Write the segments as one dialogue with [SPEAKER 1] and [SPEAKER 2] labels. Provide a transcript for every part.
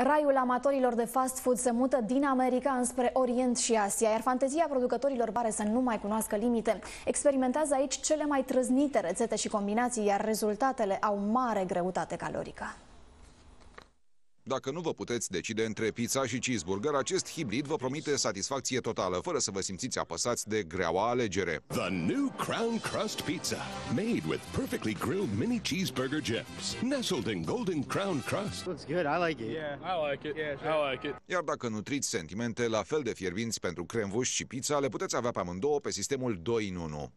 [SPEAKER 1] Raiul amatorilor de fast food se mută din America înspre Orient și Asia, iar fantezia producătorilor pare să nu mai cunoască limite. Experimentează aici cele mai trăznite rețete și combinații, iar rezultatele au mare greutate calorică.
[SPEAKER 2] Dacă nu vă puteți decide între pizza și cheeseburger, acest hibrid vă promite satisfacție totală, fără să vă simțiți apăsați de greaua alegere.
[SPEAKER 3] The new Crown Crust Pizza, made with perfectly grilled mini cheeseburger gems, nestled in golden crown crust.
[SPEAKER 4] Looks good. I like it.
[SPEAKER 5] Yeah, I like it. Yeah, sure. I like it.
[SPEAKER 2] Iar dacă nutriți sentimente la fel de fierbinți pentru cremvuș și pizza, le puteți avea pe amândouă pe sistemul 2 în 1.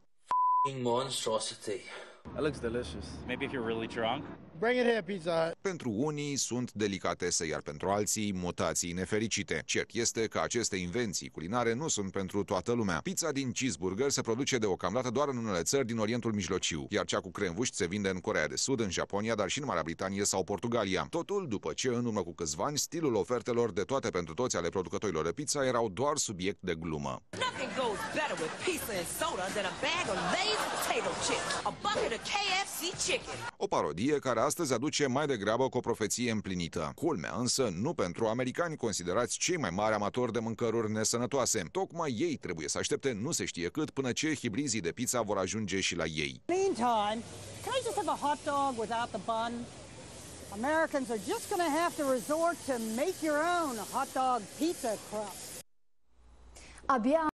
[SPEAKER 6] monstrosity.
[SPEAKER 5] That looks delicious.
[SPEAKER 7] Maybe if you're really drunk.
[SPEAKER 4] Bring it here, Pizza Hut.
[SPEAKER 2] Pentru unii sunt delicatese, iar pentru alții mutații nefericite. Cert este că aceste invenții culinare nu sunt pentru toată lumea. Pizza din cheeseburger se produce deocamdată doar în unele țări din Orientul Mijlociu, iar cea cu cremvuști se vinde în Corea de Sud, în Japonia, dar și în Marea Britanie sau Portugalia. Totul după ce, în urmă cu câțiva ani, stilul ofertelor de toate pentru toți ale producătorilor de pizza erau doar subiect de glumă.
[SPEAKER 8] Nothing goes better with pizza and soda than a bag of Lay's potato chips, a bucket of KFC chicken.
[SPEAKER 2] O parodie care astăzi aduce mai degrabă cu o profeție împlinită. Culmea însă nu pentru americani considerați cei mai mari amatori de mâncăruri nesănătoase. Tocmai ei trebuie să aștepte nu se știe cât până ce hibrizii de pizza vor ajunge și la ei.
[SPEAKER 9] Meantime, can I just have a hot dog without the bun? Americans are just going to have to resort to make your own hot dog pizza crust.
[SPEAKER 1] Abia